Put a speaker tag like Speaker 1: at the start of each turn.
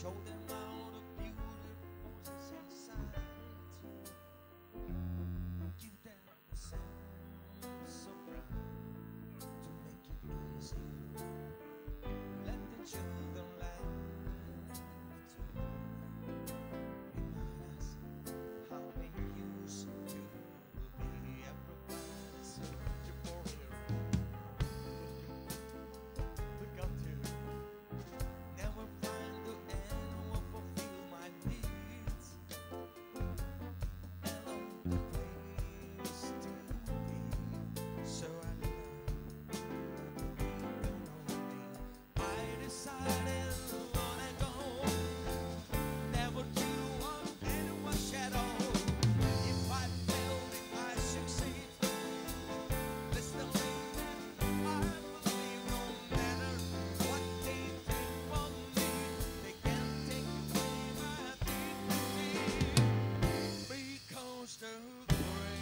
Speaker 1: show them round. through the rain.